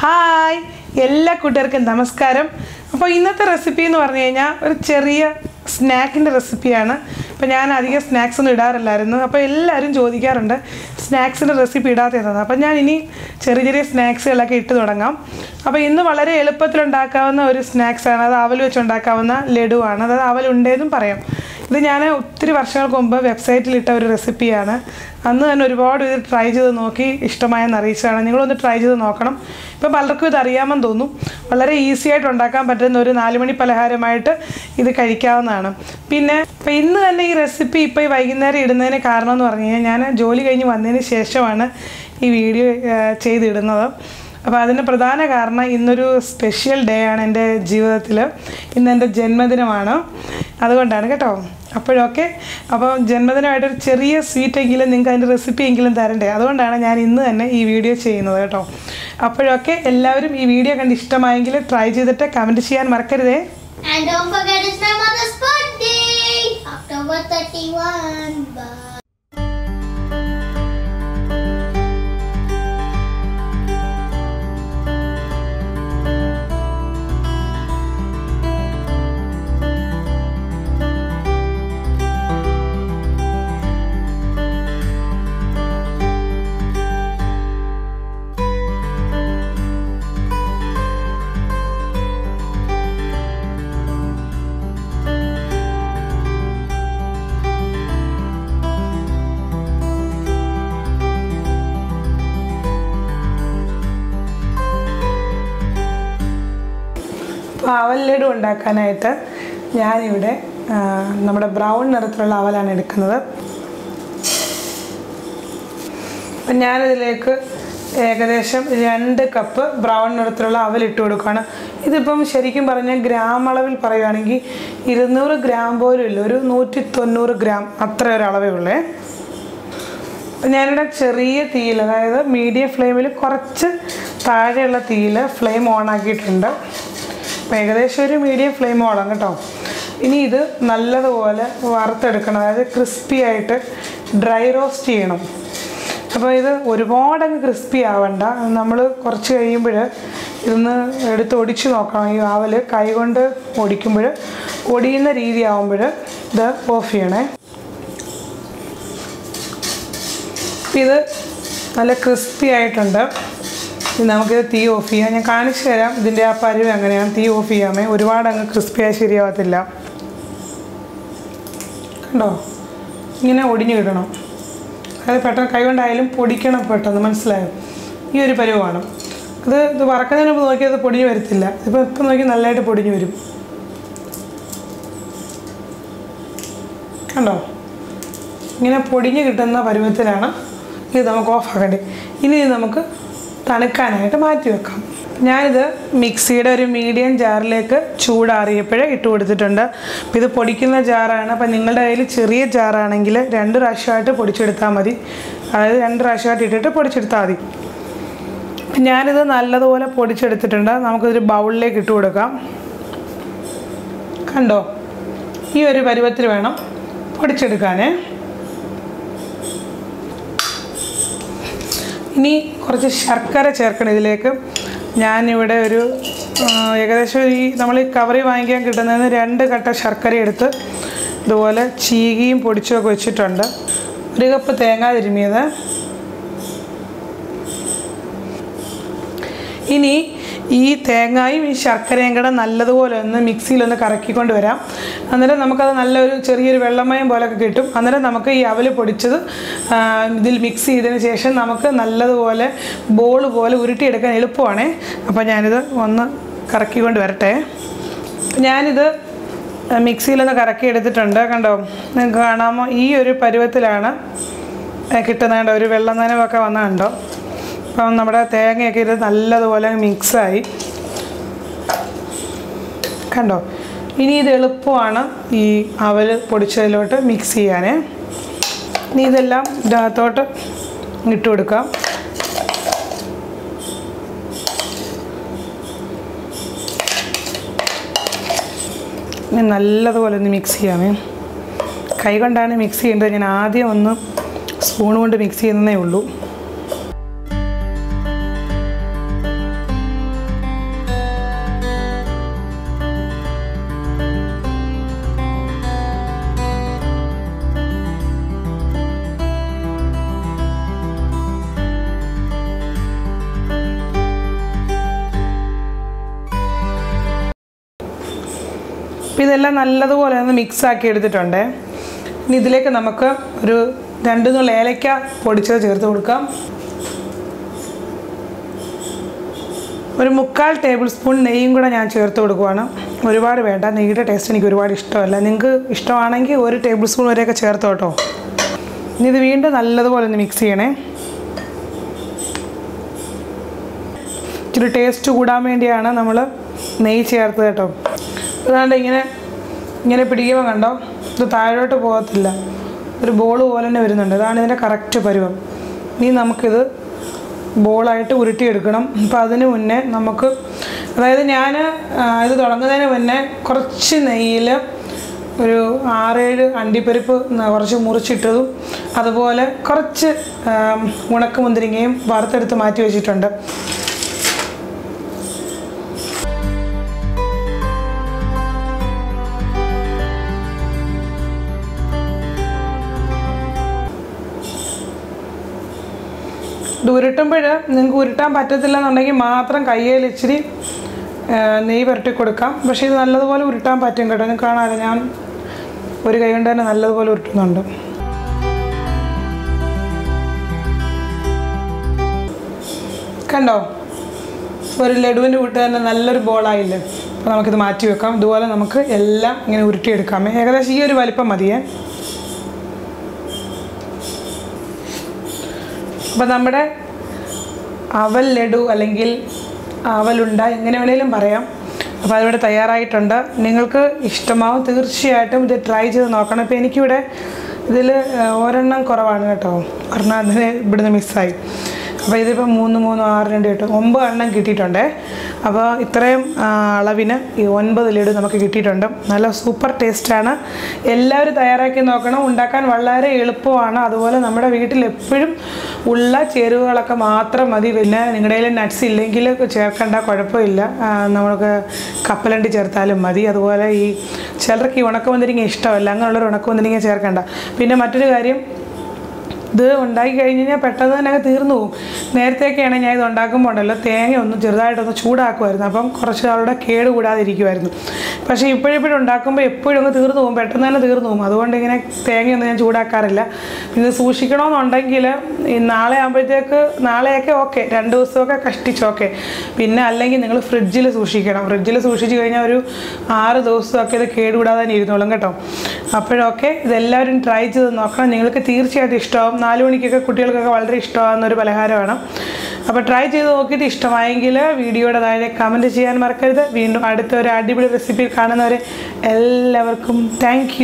Hi. എല്ലാ കൂട്ടുകാർക്കും നമസ്കാരം. അപ്പോൾ ഇന്നത്തെ റെസിപ്പി എന്ന് പറഞ്ഞു കഴിഞ്ഞാൽ ഒരു ചെറിയ സ്നാക്കിന്റെ റെസിപ്പിയാണ് അപ്പോൾ ഞാൻ അധികം സ്നാക്സ് ഒന്നും ഇടാറില്ലായിരുന്നു. അപ്പോൾ എല്ലാവരും ചോദിക്കാറുണ്ട് സ്നാക്സിന്റെ റെസിപ്പി ഇടാത്തതാണ് അപ്പോൾ ഞാൻ ഇനി ചെറിയ ചെറിയ സ്നാക്സുകളൊക്കെ ഇട്ട് തുടങ്ങാം. അപ്പോൾ ഇന്ന് വളരെ എളുപ്പത്തിൽ ഉണ്ടാക്കാവുന്ന ഒരു സ്നാക്സാണ് അത് അവൽ വെച്ചുണ്ടാക്കാവുന്ന ലഡുവാണ്. അതായത് അവൽ ഉണ്ടേന്നും പറയാം. ഇത് ഞാൻ ഒത്തിരി വർഷങ്ങൾക്ക് മുമ്പ് വെബ്സൈറ്റിൽ ഇട്ട ഒരു റെസിപ്പിയാണ്. അന്ന് തന്നെ ഒരുപാട് ഇത് ട്രൈ ചെയ്ത് നോക്കി ഇഷ്ടമായെന്ന് അറിയിച്ചതാണ്. നിങ്ങളൊന്ന് ട്രൈ ചെയ്ത് നോക്കണം. ഇപ്പം പലർക്കും ഇത് അറിയാമെന്ന് തോന്നും. വളരെ ഈസി ആയിട്ട് ഉണ്ടാക്കാൻ പറ്റുന്ന ഒരു നാലുമണി പലഹാരമായിട്ട് ഇത് കഴിക്കാവുന്നതാണ്. പിന്നെ ഇപ്പം ഇന്ന് തന്നെ ഈ റെസിപ്പി ഇപ്പോൾ ഈ വൈകുന്നേരം ഇടുന്നതിന് കാരണം എന്ന് പറഞ്ഞു കഴിഞ്ഞാൽ ഞാൻ ജോലി കഴിഞ്ഞ് വന്നതിന് ശേഷമാണ് ഈ വീഡിയോ ചെയ്തിടുന്നത്. അപ്പോൾ അതിന് പ്രധാന കാരണം ഇന്നൊരു സ്പെഷ്യൽ ഡേ ആണ് എന്റെ ജീവിതത്തിൽ ഇന്ന് എന്റെ ജന്മദിനമാണ്. അതുകൊണ്ടാണ് കേട്ടോ. അപ്പോഴൊക്കെ അപ്പോൾ ജന്മദിനമായിട്ടൊരു ചെറിയ സ്വീറ്റെങ്കിലും നിങ്ങൾക്ക് അതിന്റെ റെസിപ്പി എങ്കിലും തരണ്ടേ. അതുകൊണ്ടാണ് ഞാൻ ഇന്ന് തന്നെ ഈ വീഡിയോ ചെയ്യുന്നത് കേട്ടോ. അപ്പോഴൊക്കെ എല്ലാവരും ഈ വീഡിയോ കണ്ട് ഇഷ്ടമായെങ്കിൽ ട്രൈ ചെയ്തിട്ട് കമന്റ് ചെയ്യാൻ മറക്കരുതേ. And don't forget it's my mother's birthday, October 31. Bye. അവൽ ലഡു ഉണ്ടാക്കാനായിട്ട് ഞാനിവിടെ നമ്മുടെ ബ്രൗൺ നിറത്തിലുള്ള അവലാണ് എടുക്കുന്നത്. അപ്പം ഞാനിതിലേക്ക് ഏകദേശം രണ്ട് കപ്പ് ബ്രൗൺ നിറത്തിലുള്ള അവൽ ഇട്ട് കൊടുക്കുകയാണ്. ഇതിപ്പം ശരിക്കും പറഞ്ഞാൽ ഗ്രാം അളവിൽ പറയുകയാണെങ്കിൽ ഇരുന്നൂറ് ഗ്രാം പോലും ഇല്ല. ഒരു നൂറ്റി തൊണ്ണൂറ് ഗ്രാം അത്ര ഒരു അളവേ ഉള്ളേ. ഞാനിവിടെ ചെറിയ തീയിൽ അതായത് മീഡിയം ഫ്ലെയിമിൽ കുറച്ച് താഴെയുള്ള തീയിൽ ഫ്ലെയിം ഓൺ ആക്കിയിട്ടുണ്ട്. ഏകദേശം ഒരു മീഡിയം ഫ്ലെയിം ഓണം കേട്ടോ. ഇനി ഇത് നല്ലതുപോലെ വറുത്തെടുക്കണം. അതായത് ക്രിസ്പി ആയിട്ട് ഡ്രൈ റോസ്റ്റ് ചെയ്യണം. അപ്പോൾ ഇത് ഒരുപാടങ്ങ് ക്രിസ്പി ആവണ്ട. നമ്മൾ കുറച്ച് കഴിയുമ്പോൾ ഇതൊന്ന് എടുത്ത് ഒടിച്ച് നോക്കണം. ഈ ആവൽ കൈ കൊണ്ട് ഒടിക്കുമ്പോൾ ഒടിയുന്ന രീതി ആവുമ്പോൾ ഇത് ഓഫ് ചെയ്യണേ. ഇത് നല്ല ക്രിസ്പി ആയിട്ടുണ്ട്. നമുക്ക് തീ ഓഫ് ചെയ്യാം. ഞാൻ കാണിച്ചു തരാം. ഇതിന്റെ ആ പരുവ് എങ്ങനെയാണ് തീ ഓഫ് ചെയ്യാമേ. ഒരുപാട് അങ്ങ് ക്രിസ്പിയായി ശരിയാവത്തില്ല. കണ്ടോ? ഇങ്ങനെ ഒടിഞ്ഞു കിടണം അതായത് പെട്ടെന്ന് കൈ കൊണ്ടായാലും പൊടിക്കണം പെട്ടെന്ന്. മനസ്സിലായോ? ഈ ഒരു പരുവാണ്. അത് ഇത് വറക്കുന്നതിന് മുമ്പ് നോക്കിയാൽ അത് പൊടിഞ്ഞു വരത്തില്ല. ഇപ്പോൾ ഇപ്പം നോക്കി നല്ലതായിട്ട് പൊടിഞ്ഞു വരും. കണ്ടോ? ഇങ്ങനെ പൊടിഞ്ഞ് കിട്ടുന്ന പരുവത്തിലാണ് ഇത് നമുക്ക് ഓഫ് ആക്കേണ്ടത്. ഇനി നമുക്ക് തണുക്കാനായിട്ട് മാറ്റി വെക്കാം. ഞാനിത് മിക്സിയുടെ ഒരു മീഡിയം ജാറിലേക്ക് ചൂടാറിയപ്പോഴേ ഇട്ട് കൊടുത്തിട്ടുണ്ട്. അപ്പോൾ ഇത് പൊടിക്കുന്ന ജാറാണ്. അപ്പോൾ നിങ്ങളുടെ കയ്യിൽ ചെറിയ ജാറാണെങ്കിൽ രണ്ട് പ്രാവശ്യമായിട്ട് പൊടിച്ചെടുത്താൽ മതി. അതായത് രണ്ട് പ്രാവശ്യമായിട്ട് ഇട്ടിട്ട് പൊടിച്ചെടുത്താൽ മതി. ഞാനിത് നല്ലതുപോലെ പൊടിച്ചെടുത്തിട്ടുണ്ട്. നമുക്കിതൊരു ബൗളിലേക്ക് ഇട്ട് കൊടുക്കാം. കണ്ടോ? ഈ ഒരു പരുവത്തിൽ വേണം പൊടിച്ചെടുക്കാനേ. ഇനി കുറച്ച് ശർക്കര ചേർക്കണം ഇതിലേക്ക്. ഞാനിവിടെ ഒരു ഏകദേശം ഈ നമ്മൾ ഈ കവറി വാങ്ങിക്കാൻ കിട്ടുന്നതിന് രണ്ട് കട്ട ശർക്കര എടുത്ത് ഇതുപോലെ ചീകിയും പൊടിച്ചുമൊക്കെ വെച്ചിട്ടുണ്ട്. ഒരു കപ്പ് തേങ്ങ തിരുമിയത്. ഇനി ഈ തേങ്ങയും ഈ ശർക്കരയും കൂടെ നല്ലതുപോലെ ഒന്ന് മിക്സിയിലൊന്ന് കറക്കിക്കൊണ്ട് വരാം. അന്നേരം നമുക്കത് നല്ലൊരു ചെറിയൊരു വെള്ളമയം പോലൊക്കെ കിട്ടും. അന്നേരം നമുക്ക് ഈ അവൽ പൊടിച്ചത് ഇതിൽ മിക്സ് ചെയ്തതിന് ശേഷം നമുക്ക് നല്ലതുപോലെ ബോൾ പോലെ ഉരുട്ടിയെടുക്കാൻ എളുപ്പമാണേ. അപ്പോൾ ഞാനിത് ഒന്ന് കറക്കിക്കൊണ്ട് വരട്ടെ. ഞാനിത് മിക്സിയിലൊന്ന് കറക്കി എടുത്തിട്ടുണ്ട് കണ്ടോ? നിങ്ങൾക്ക് കാണാമോ? ഈ ഒരു പരുവത്തിലാണ് കിട്ടുന്നത് കണ്ടോ? ഒരു വെള്ളം നനവൊക്കെ വന്ന കണ്ടോ? അപ്പം നമ്മുടെ തേങ്ങയൊക്കെ ഇത് നല്ലതുപോലെ മിക്സായി കണ്ടോ? ഇനി ഇത് എളുപ്പമാണ് ഈ അവൽ പൊടിച്ചതിലോട്ട് മിക്സ് ചെയ്യാനേ. ഇനി ഇതെല്ലാം ഇതിനകത്തോട്ട് ഇട്ട് കൊടുക്കാം. ഇനി നല്ലതുപോലെ ഒന്ന് മിക്സ് ചെയ്യാമേ. കൈ കൊണ്ടാണ് മിക്സ് ചെയ്യേണ്ടത്. ഞാൻ ആദ്യം ഒന്ന് സ്പൂൺ കൊണ്ട് മിക്സ് ചെയ്യുന്നതേ ഉള്ളൂ. അപ്പോൾ ഇതെല്ലാം നല്ലതുപോലെ ഒന്ന് മിക്സ് ആക്കി എടുത്തിട്ടുണ്ട്. ഇനി ഇതിലേക്ക് നമുക്ക് ഒരു രണ്ട് നുള്ള ഏലക്ക പൊടിച്ചത് ചേർത്ത് കൊടുക്കാം. ഒരു മുക്കാൽ ടേബിൾ സ്പൂൺ നെയ്യും കൂടെ ഞാൻ ചേർത്ത് കൊടുക്കുവാണ്. ഒരുപാട് വേണ്ട നെയ്യുടെ ടേസ്റ്റ് എനിക്ക് ഒരുപാട് ഇഷ്ടമല്ല. നിങ്ങൾക്ക് ഇഷ്ടമാണെങ്കിൽ ഒരു ടേബിൾ സ്പൂൺ വരെയൊക്കെ ചേർത്ത് കേട്ടോ ഇനി ഇത് വീണ്ടും നല്ലതുപോലെ ഒന്ന് മിക്സ് ചെയ്യണേ. ഇച്ചിരി ടേസ്റ്റ് കൂടാൻ വേണ്ടിയാണ് നമ്മൾ നെയ്യ് ചേർത്തത് കേട്ടോ അതാണ്ട് ഇങ്ങനെ ഇങ്ങനെ പിടിക്കുമ്പോൾ കണ്ടോ? ഇത് താഴോട്ട് പോകത്തില്ല. ഒരു ബോൾ പോലെ തന്നെ വരുന്നുണ്ട്. അതാണ് ഇതിന്റെ കറക്റ്റ് പരുവം. ഇനി നമുക്കിത് ബോളായിട്ട് ഉരുട്ടിയെടുക്കണം. അപ്പോൾ അതിന് മുന്നേ നമുക്ക് അതായത് ഞാൻ ഇത് തുടങ്ങുന്നതിന് മുന്നേ കുറച്ച് നെയ്യിൽ ഒരു ആറേഴ് അണ്ടിപ്പരിപ്പ് കുറച്ച് മുറിച്ചിട്ടതും അതുപോലെ കുറച്ച് ഉണക്ക് മുന്തിരിങ്ങയും വറുത്തെടുത്ത് മാറ്റി വെച്ചിട്ടുണ്ട്. ഇത് ഉരുട്ടുമ്പോൾ നിങ്ങൾക്ക് ഉരുട്ടാൻ പറ്റത്തില്ല എന്നുണ്ടെങ്കിൽ മാത്രം കയ്യിൽ ഇച്ചിരി നെയ് പുരട്ടി കൊടുക്കാം. പക്ഷേ ഇത് നല്ലതുപോലെ ഉരുട്ടാൻ പറ്റും കേട്ടോ. നിങ്ങൾക്ക് കാണാമല്ലോ ഞാൻ ഒരു കൈ കൊണ്ട് തന്നെ നല്ലതുപോലെ ഉരുട്ടുന്നുണ്ട്. കണ്ടോ? ഒരു ലഡുവിന്റെ കൂട്ട് തന്നെ നല്ലൊരു ബോളായില്ലേ? അപ്പോൾ നമുക്കിത് മാറ്റി വെക്കാം. ഇതുപോലെ നമുക്ക് എല്ലാം ഇങ്ങനെ ഉരുട്ടിയെടുക്കാം. ഏകദേശം ഈ ഒരു വലിപ്പം മതിയേ. അപ്പോൾ നമ്മുടെ അവൽ ലഡു അല്ലെങ്കിൽ അവലുണ്ട എങ്ങനെ വേണേലും പറയാം. അപ്പോൾ അതിവിടെ തയ്യാറായിട്ടുണ്ട്. നിങ്ങൾക്ക് ഇഷ്ടമാവും തീർച്ചയായിട്ടും ഇത് ട്രൈ ചെയ്ത് നോക്കണം. ഇപ്പോൾ എനിക്കിവിടെ ഇതിൽ ഒരെണ്ണം കുറവാണ് കേട്ടോ. ഒരെണ്ണം അതിന് ഇവിടുന്ന് മിസ്സായി അപ്പോൾ ഇതിപ്പോൾ മൂന്ന് മൂന്ന് ആറ് രണ്ട് എട്ട് ഒമ്പത് എണ്ണം കിട്ടിയിട്ടുണ്ട്. അപ്പോൾ ഇത്രയും അളവിന് ഈ ഒൻപത് ലഡു നമുക്ക് കിട്ടിയിട്ടുണ്ട്. നല്ല സൂപ്പർ ടേസ്റ്റാണ്. എല്ലാവരും തയ്യാറാക്കി നോക്കണം. ഉണ്ടാക്കാൻ വളരെ എളുപ്പമാണ്. അതുപോലെ നമ്മുടെ വീട്ടിൽ എപ്പോഴും ഉള്ള ചേരുവകളൊക്കെ മാത്രം മതി. പിന്നെ നിങ്ങളുടെ കയ്യിൽ നട്ട്സ് ഇല്ലെങ്കിൽ ചേർക്കേണ്ട കുഴപ്പമില്ല. നമുക്ക് കപ്പലണ്ടി ചേർത്താലും മതി. അതുപോലെ ഈ ചിലർക്ക് ഈ ഉണക്കമന്തിരിങ്ങ ഇഷ്ടമല്ല. അങ്ങനെയുള്ളൊരു ഉണക്കമന്തിരിങ്ങ ചേർക്കേണ്ട. പിന്നെ മറ്റൊരു കാര്യം ഇത് ഉണ്ടാക്കി കഴിഞ്ഞ് കഴിഞ്ഞാൽ പെട്ടെന്ന് തന്നെ അങ്ങ് തീർന്നു പോകും നേരത്തെയൊക്കെയാണ് ഞാൻ ഇത് ഉണ്ടാക്കുമ്പോൾ ഉണ്ടല്ലോ തേങ്ങ ഒന്ന് ചെറുതായിട്ടൊന്ന് ചൂടാക്കുമായിരുന്നു അപ്പം കുറച്ച് നാളുടെ കേട് കൂടാതിരിക്കുമായിരുന്നു പക്ഷേ ഇപ്പോഴിപ്പോഴും ഉണ്ടാക്കുമ്പോൾ എപ്പോഴും അങ്ങ് തീർന്നു പോകും പെട്ടെന്ന് തന്നെ തീർന്നു പോകും അതുകൊണ്ട് ഇങ്ങനെ തേങ്ങയൊന്നും ഞാൻ ചൂടാക്കാറില്ല. പിന്നെ സൂക്ഷിക്കണമെന്നുണ്ടെങ്കിൽ നാളെ ആകുമ്പോഴത്തേക്ക് നാളെയൊക്കെ ഓക്കെ രണ്ട് ദിവസമൊക്കെ കഷ്ടിച്ചോക്കെ പിന്നെ അല്ലെങ്കിൽ നിങ്ങൾ ഫ്രിഡ്ജിൽ സൂക്ഷിക്കണം. ഫ്രിഡ്ജിൽ സൂക്ഷിച്ച് കഴിഞ്ഞാൽ ഒരു ആറ് ദിവസമൊക്കെ ഇത് കേടുകൂടാതെ തന്നെ ഇരുന്നോളും കേട്ടോ. അപ്പോഴൊക്കെ ഇതെല്ലാവരും ട്രൈ ചെയ്ത് നോക്കണം. നിങ്ങൾക്ക് തീർച്ചയായിട്ടും ഇഷ്ടമാവും. നാല് മണിക്കൊക്കെ കുട്ടികൾക്കൊക്കെ വളരെ ഇഷ്ടമാകുന്ന ഒരു പലഹാരമാണ്. അപ്പോൾ ട്രൈ ചെയ്ത് നോക്കിയിട്ട് ഇഷ്ടമായെങ്കിൽ വീഡിയോയുടെ താഴെ കമന്റ് ചെയ്യാൻ മറക്കരുത്. വീണ്ടും അടുത്ത ഒരു അടിപൊളി റെസിപ്പി കാണുന്നവരെ എല്ലാവർക്കും താങ്ക്